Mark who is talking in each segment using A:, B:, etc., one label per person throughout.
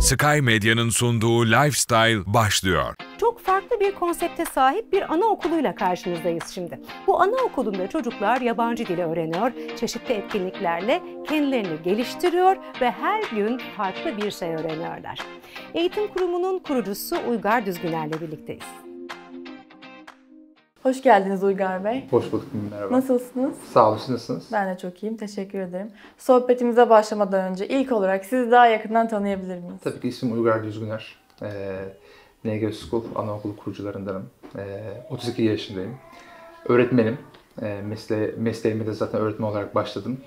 A: Sky Medya'nın sunduğu Lifestyle başlıyor.
B: Çok farklı bir konsepte sahip bir anaokuluyla karşınızdayız şimdi. Bu anaokulunda çocuklar yabancı dili öğreniyor, çeşitli etkinliklerle kendilerini geliştiriyor ve her gün farklı bir şey öğreniyorlar. Eğitim kurumunun kurucusu Uygar Düzgüner'le birlikteyiz.
C: Hoş geldiniz Uygar Bey.
D: Hoş bulduk, merhaba.
C: Nasılsınız?
D: Sağ olun, siz nasılsınız?
C: Ben de çok iyiyim, teşekkür ederim. Sohbetimize başlamadan önce ilk olarak sizi daha yakından tanıyabilir miyiz?
D: Tabii ki ismim Uygar Düzgüner. Ee, NG School Anaokulu kurucularındanım. Ee, 32 yaşındayım. Öğretmenim. Ee, mesle mesleğime de zaten öğretmen olarak başladım.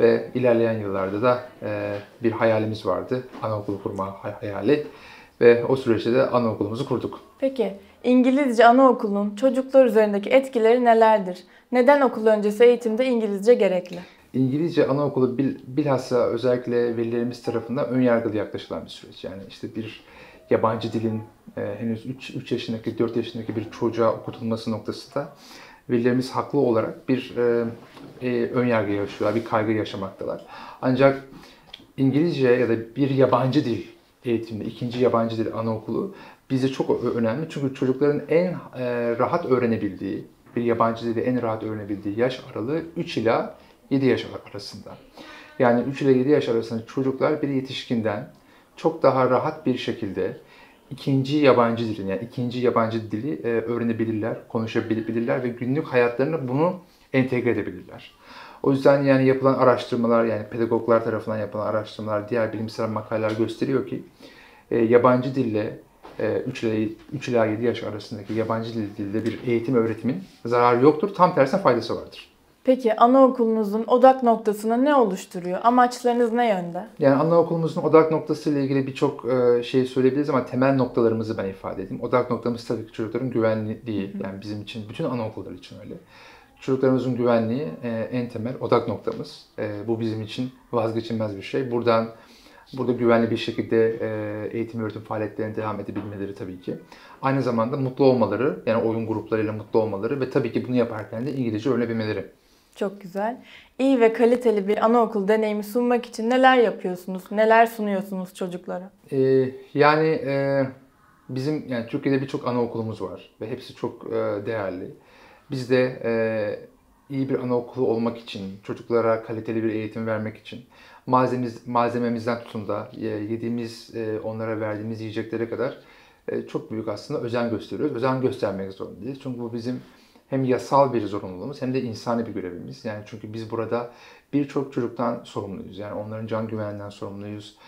D: Ve ilerleyen yıllarda da e, bir hayalimiz vardı. Anaokulu kurma hayali. Ve o süreçte de anaokulumuzu kurduk.
C: Peki, İngilizce anaokulunun çocuklar üzerindeki etkileri nelerdir? Neden okul öncesi eğitimde İngilizce gerekli?
D: İngilizce anaokulu bil, bilhassa özellikle velilerimiz tarafından ön yargılı yaklaşılan bir süreç. Yani işte bir yabancı dilin e, henüz 3, 3 yaşındaki, 4 yaşındaki bir çocuğa okutulması noktasında velilerimiz haklı olarak bir e, e, ön yargı yaşıyorlar, bir kaygı yaşamaktalar. Ancak İngilizce ya da bir yabancı dil eğitimde, ikinci yabancı dil anaokulu bize çok önemli. Çünkü çocukların en e, rahat öğrenebildiği, bir yabancı dili en rahat öğrenebildiği yaş aralığı 3 ila 7 yaş arasında. Yani 3 ile 7 yaş arasında çocuklar bir yetişkinden çok daha rahat bir şekilde ikinci yabancı dilini yani ikinci yabancı dili e, öğrenebilirler, konuşabilirler ve günlük hayatlarına bunu entegre edebilirler. O yüzden yani yapılan araştırmalar yani pedagoglar tarafından yapılan araştırmalar, diğer bilimsel makaleler gösteriyor ki e, yabancı dille 3 ile 3 ila 7 yaş arasındaki yabancı dilde bir eğitim öğretimin zararı yoktur. Tam tersine faydası vardır.
C: Peki anaokulunuzun odak noktasını ne oluşturuyor? Amaçlarınız ne yönde?
D: Yani anaokulumuzun odak noktası ile ilgili birçok şey söyleyebiliriz ama temel noktalarımızı ben ifade edeyim. Odak noktamız tabii ki çocukların güvenliği. Yani bizim için, bütün anaokulları için öyle. Çocuklarımızın güvenliği en temel odak noktamız. Bu bizim için vazgeçilmez bir şey. Buradan Burada güvenli bir şekilde eğitim öğretim faaliyetlerine devam edebilmeleri tabii ki. Aynı zamanda mutlu olmaları, yani oyun gruplarıyla mutlu olmaları ve tabii ki bunu yaparken de İngilizce öğrenebilmeleri.
C: Çok güzel. İyi ve kaliteli bir anaokul deneyimi sunmak için neler yapıyorsunuz? Neler sunuyorsunuz çocuklara?
D: Ee, yani e, bizim yani Türkiye'de birçok anaokulumuz var ve hepsi çok e, değerli. Biz de e, iyi bir anaokulu olmak için, çocuklara kaliteli bir eğitim vermek için malzememiz, malzememizden tutun da e, yediğimiz, e, onlara verdiğimiz yiyeceklere kadar e, çok büyük aslında özen gösteriyoruz. Özen göstermek zorundayız. Çünkü bu bizim hem yasal bir zorunluluğumuz hem de insani bir görevimiz. Yani çünkü biz burada birçok çocuktan sorumluyuz. Yani onların can güveninden sorumluyuz.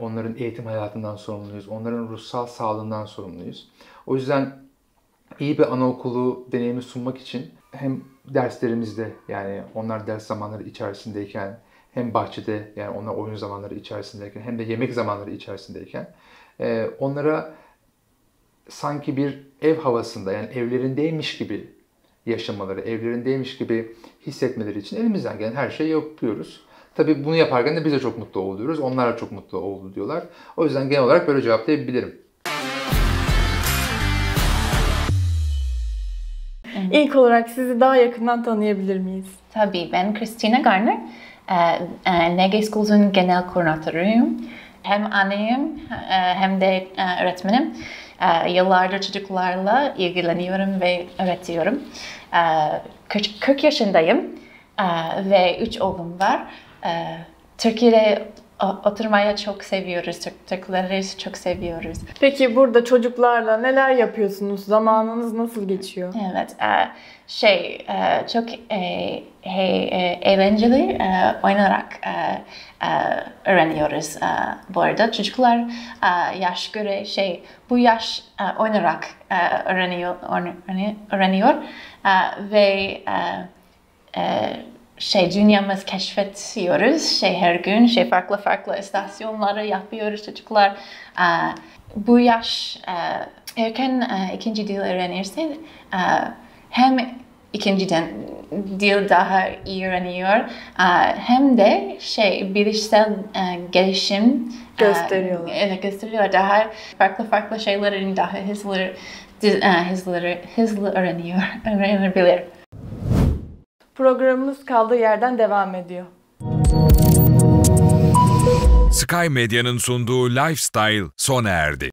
D: Onların eğitim hayatından sorumluyuz. Onların ruhsal sağlığından sorumluyuz. O yüzden iyi bir anaokulu deneyimi sunmak için hem derslerimizde yani onlar ders zamanları içerisindeyken hem bahçede yani onlar oyun zamanları içerisindeyken hem de yemek zamanları içerisindeyken e, onlara sanki bir ev havasında yani evlerindeymiş gibi yaşamaları, evlerindeymiş gibi hissetmeleri için elimizden gelen her şeyi yapıyoruz. Tabii bunu yaparken de biz de çok mutlu oluyoruz. Onlar da çok mutlu oldu diyorlar. O yüzden genel olarak böyle cevaplayabilirim.
C: İlk olarak sizi daha yakından tanıyabilir miyiz?
E: Tabii ben Christina Garner. Nege Schools'un genel koordinatörüyüm. Hem anneyim hem de öğretmenim. Yıllardır çocuklarla ilgileniyorum ve öğretiyorum. 40 yaşındayım ve 3 oğlum var. Türkiye'de oturmaya çok seviyoruz. Türkleri çok seviyoruz.
C: Peki burada çocuklarla neler yapıyorsunuz? Zamanınız nasıl geçiyor?
E: Evet. Şey çok eğlenceli oynarak öğreniyoruz bu arada. Çocuklar yaş göre şey bu yaş oynarak öğreniyor öğreniyor ve şey dünyamız keşfediyoruz. Şey her gün şey farklı farklı istasyonları yapıyoruz çocuklar. Bu yaş erken ikinci dil öğrenirse hem ikinci dil daha iyi öğreniyor hem de şey bilişsel gelişim
C: gösteriyor.
E: Evet gösteriyor. Daha farklı farklı şeylerin daha hızlı hızlı hızlı öğreniyor, öğrenebilir.
C: Programımız kaldığı yerden devam ediyor.
A: Sky Medya'nın sunduğu Lifestyle sona erdi.